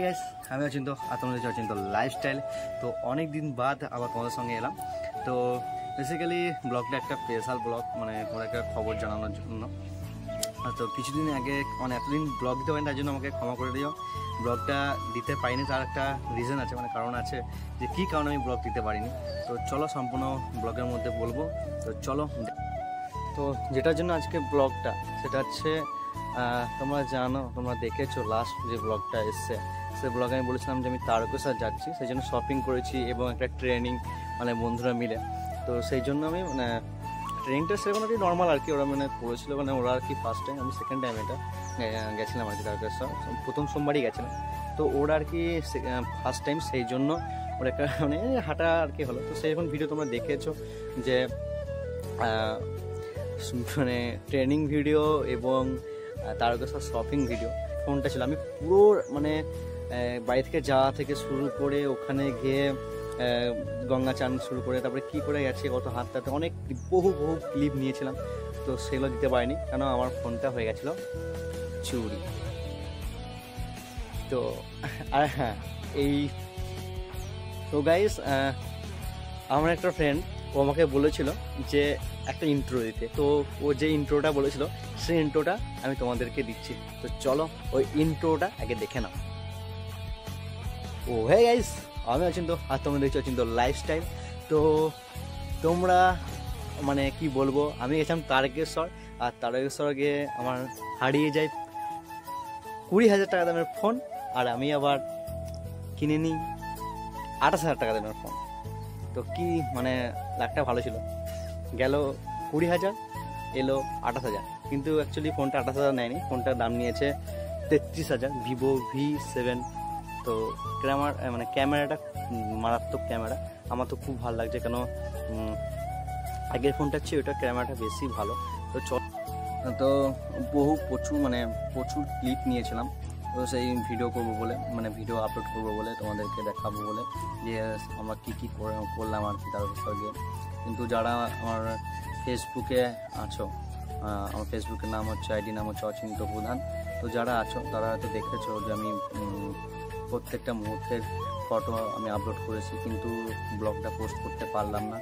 Hi guys আমি অচিন্ত আর তোমরা দেখছি অচিন্ত লাইফস্টাইল তো অনেক দিন বাদ আবার তোমাদের সঙ্গে এলাম। তো বেসিক্যালি ব্লগটা একটা স্পেশাল ব্লগ মানে তোমার একটা খবর জানানোর জন্য। তো কিছুদিন আগে মানে এতদিন ব্লগ দিতে পারিনি, তার জন্য আমাকে ক্ষমা করে দিও। ব্লগটা দিতে পারিনি, তার একটা রিজন আছে মানে কারণ আছে যে কী কারণে আমি ব্লগ দিতে পারিনি। তো চলো সম্পূর্ণ ব্লগের মধ্যে বলব। তো চলো তো যেটার জন্য আজকে ব্লগটা সেটা হচ্ছে তোমরা জানো, তোমরা দেখেছ লাস্ট যে ব্লগটা এসছে। সে ব্লগে আমি বলেছিলাম যে আমি তারকেশ্বর যাচ্ছি সেই জন্য শপিং করেছি এবং একটা ট্রেনিং মানে বন্ধুরা মিলে। তো সেই জন্য আমি মানে ট্রেনিংটা সেরকম আর কি নর্মাল আর কি, ওরা মানে করেছিল মানে ওরা আর কি ফার্স্ট টাইম আমি সেকেন্ড টাইম এটা গেছিলাম আর কি তারকেশ্বর। প্রথম সোমবারই গেছিলাম। তো ওরা আর কি ফার্স্ট টাইম সেই জন্য ওর একটা মানে হাঁটা আর কি হলো। তো সেই এখন ভিডিও তোমরা দেখেছ যে মানে ট্রেনিং ভিডিও এবং তারকেশ্বর শপিং ভিডিও ফোনটা ছিল? আমি পুরো মানে বাড়ি থেকে যাওয়া থেকে শুরু করে ওখানে গিয়ে গঙ্গা চান শুরু করে, তারপরে কি করে গেছে, কত হাতটাতে, অনেক বহু বহু ক্লিপ নিয়েছিলাম। তো সেগুলো দিতে পারিনি, কেন আমার ফোনটা হয়ে গেছিল চুরি। তো, আর হ্যাঁ এই, তো গাইস আমার একটা ফ্রেন্ড ও আমাকে বলেছিল যে একটা ইন্ট্রো দিতে। তো ও যে ইন্ট্রোটা বলেছিল, সেই ইন্ট্রোটা আমি তোমাদেরকে দিচ্ছি। তো চলো, ওই ইন্ট্রোটা আগে দেখে নাও। ও হে গাইস আমি অচিন্ত আর তোমরা দেখছ অচিন্ত লাইফস্টাইল তো তোমরা মানে কি বলব, আমি গেছিলাম তারকেশ্বর, আর তারকেশ্বর গিয়ে আমার হারিয়ে যায় কুড়ি হাজার টাকা দামের ফোন আর আমি আবার কিনে নিই আঠাশ হাজার টাকা দামের ফোন তো কি মানে লাখটা ভালো ছিল। গেল কুড়ি হাজার, এলো আঠাশ হাজার। কিন্তু অ্যাকচুয়ালি ফোনটা আঠাশ হাজার নেয়নি ফোনটার দাম নিয়েছে তেত্রিশ হাজার, ভিভো ভি সেভেন তো ক্যামেরা মানে ক্যামেরাটা মারাত্মক ক্যামেরা। আমার তো খুব ভালো লাগছে কেন আগের ফোনটার চেয়ে ওটা, ক্যামেরাটা বেশি ভালো। তো তো বহু প্রচুর মানে প্রচুর ক্লিপ নিয়েছিলাম। তো সেই ভিডিও করব বলে মানে ভিডিও আপলোড করব বলে তোমাদেরকে দেখাবো বলে যে, আমরা কী কী করে- করলাম আর কি তার সঙ্গে কিন্তু যারা আমার ফেসবুকে আছো আমার ফেসবুকের নাম হচ্ছে, আইডি নাম হচ্ছে অচিন্ত প্রধান। তো যারা আছো, তারা হয়তো দেখেছ যে আমি প্রত্যেকটা মুহূর্তের ফটো আমি আপলোড করেছি, কিন্তু ব্লগটা পোস্ট করতে পারলাম না।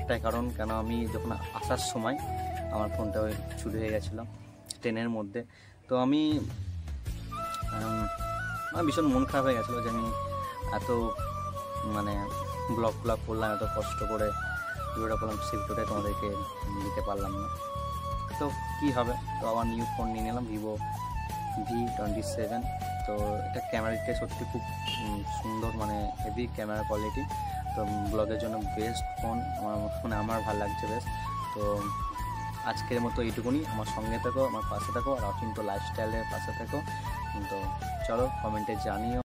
এটাই কারণ, কেন আমি যখন আসার সময় আমার ফোনটা ওই চুরি হয়ে গেছিল ট্রেনের মধ্যে। তো আমি আমার ভীষণ মন খারাপ হয়ে গেছিল যে আমি এত মানে ব্লগ ব্লগ করলাম, এত কষ্ট করে ভিডিওটা করলাম, সেই তোমাদেরকে দিতে পারলাম না। তো কী হবে? তো আবার নিউ ফোন নিয়ে নিলাম ভিভো ভি টোয়েন্টি সেভেন তো এটা ক্যামেরাটা সত্যি খুব সুন্দর মানে হেভি ক্যামেরা কোয়ালিটি তো ব্লগের জন্য বেস্ট ফোন আমার ফোনে আমার ভালো লাগছে বেশ তো, আজকের মতো এইটুকুনি। আমার সঙ্গে থাকো, আমার পাশে থাকো, আর অচিন্ত লাইফস্টাইলের পাশে থাকো। তো, চলো কমেন্টে জানিও।